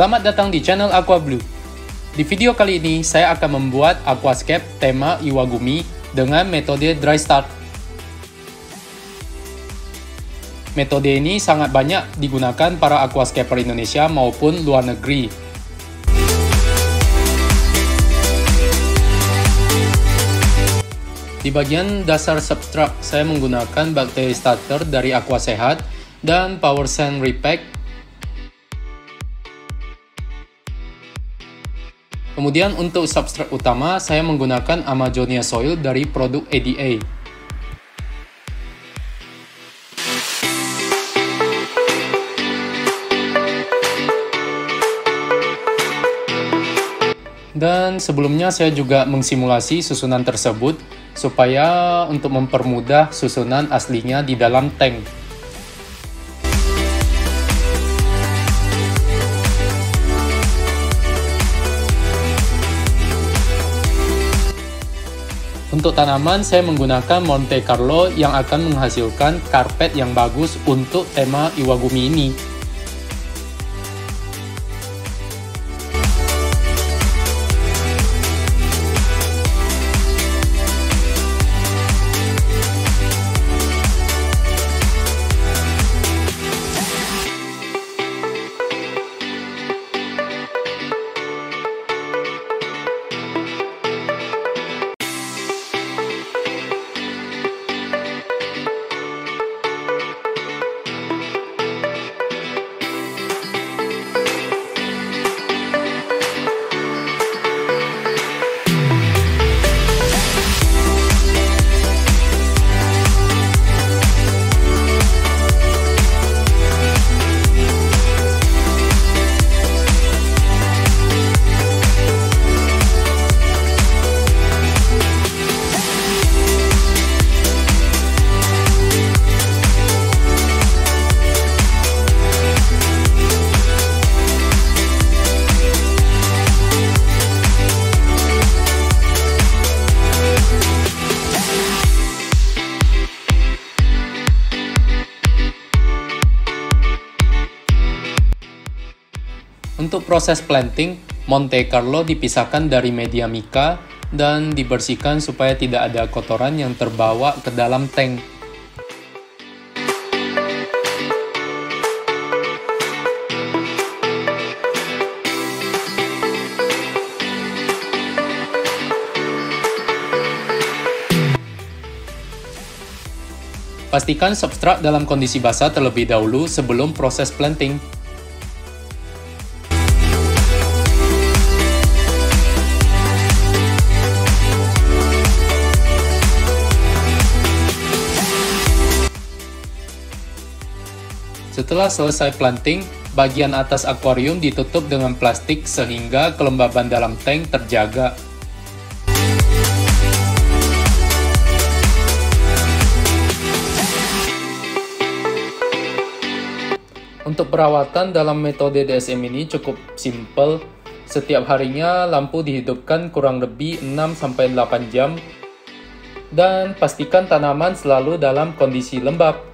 Selamat datang di channel Aqua Blue. Di video kali ini, saya akan membuat aquascape tema Iwagumi dengan metode dry start. Metode ini sangat banyak digunakan para aquascaper Indonesia maupun luar negeri. Di bagian dasar substrat, saya menggunakan bakteri starter dari Aqua Sehat dan Power Sand Repack Kemudian untuk substrat utama, saya menggunakan Amazonia Soil dari produk ADA. Dan sebelumnya saya juga mengsimulasi susunan tersebut supaya untuk mempermudah susunan aslinya di dalam tank. Untuk tanaman, saya menggunakan Monte Carlo yang akan menghasilkan karpet yang bagus untuk tema Iwagumi ini. Untuk proses planting, Monte Carlo dipisahkan dari media mika dan dibersihkan supaya tidak ada kotoran yang terbawa ke dalam tank. Pastikan substrat dalam kondisi basah terlebih dahulu sebelum proses planting. Setelah selesai planting, bagian atas akuarium ditutup dengan plastik sehingga kelembaban dalam tank terjaga. Untuk perawatan dalam metode DSM ini cukup simple. Setiap harinya lampu dihidupkan kurang lebih 6-8 jam dan pastikan tanaman selalu dalam kondisi lembab